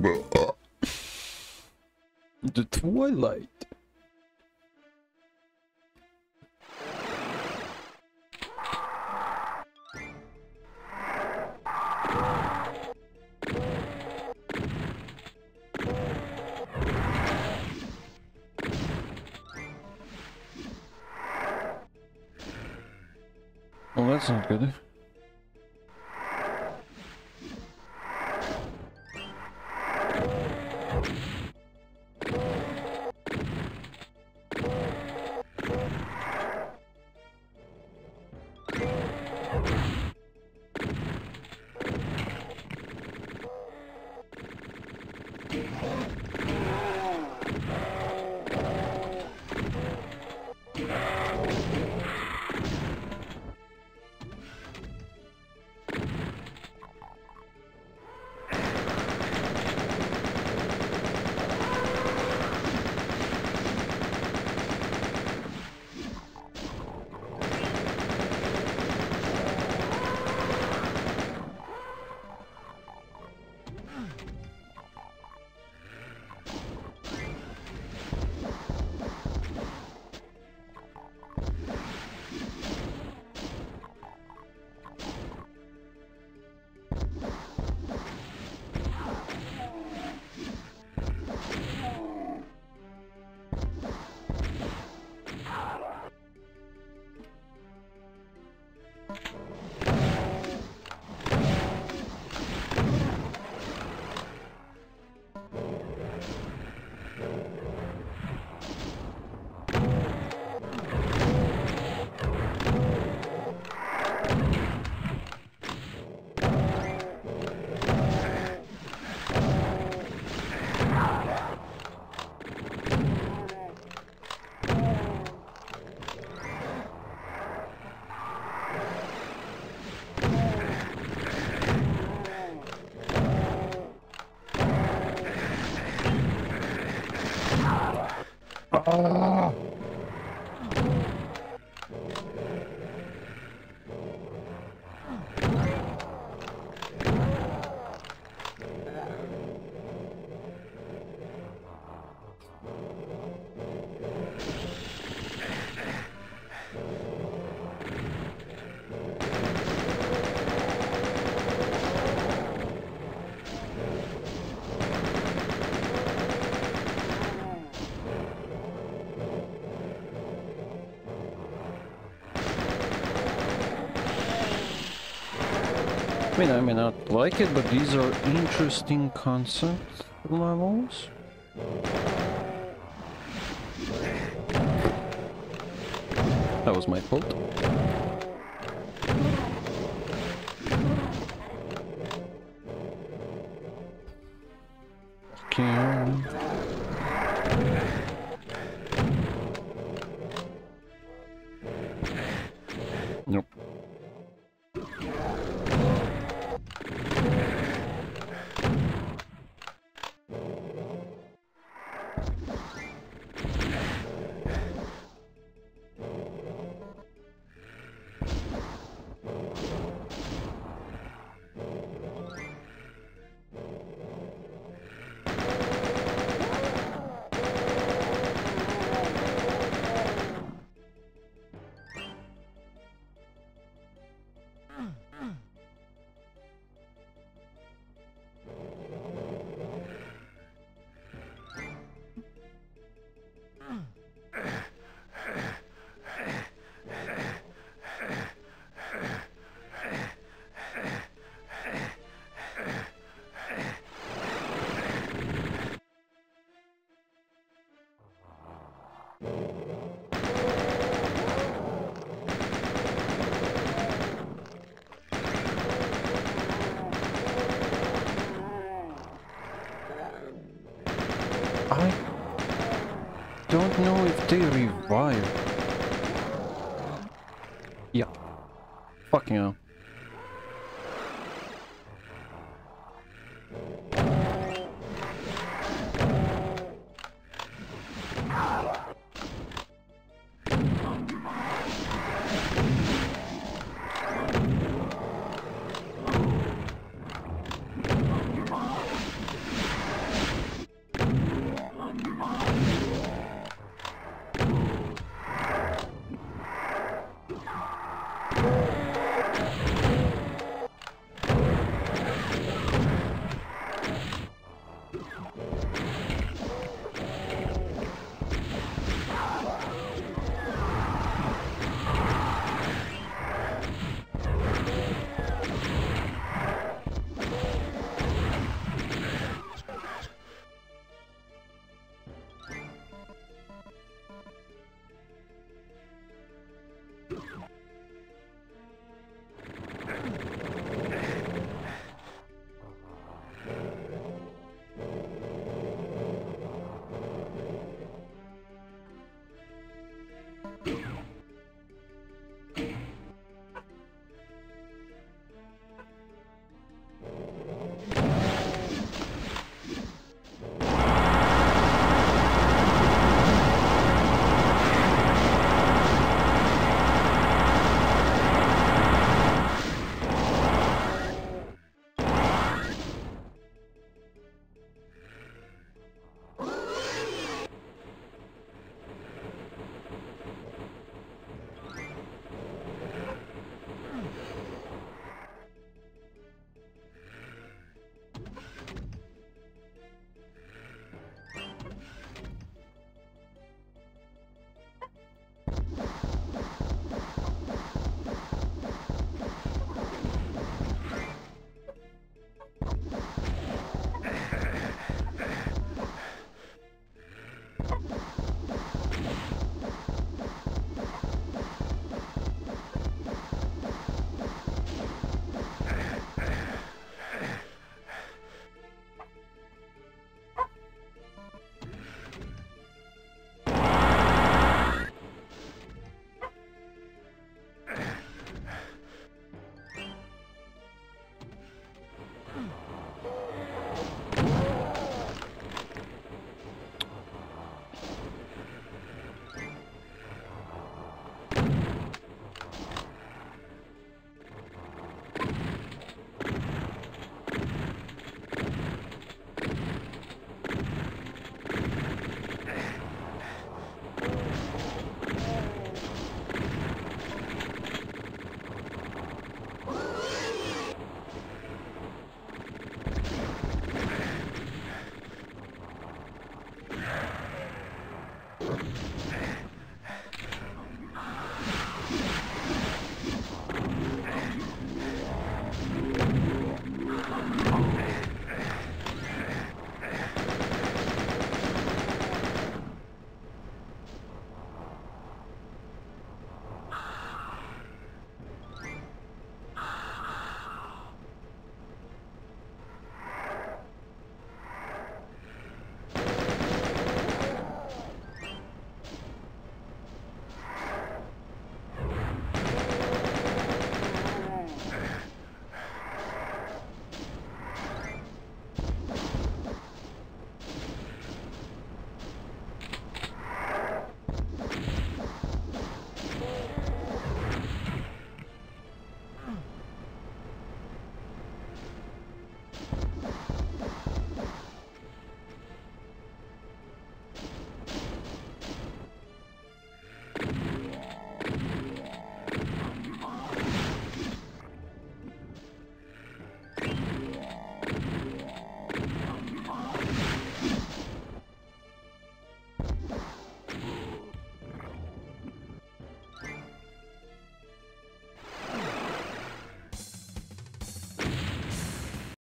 The Twilight. Well, that's not good. Oh. I mean, I may not like it, but these are interesting concept levels. That was my fault. Okay. I don't know if they revive. Yeah. Fucking hell.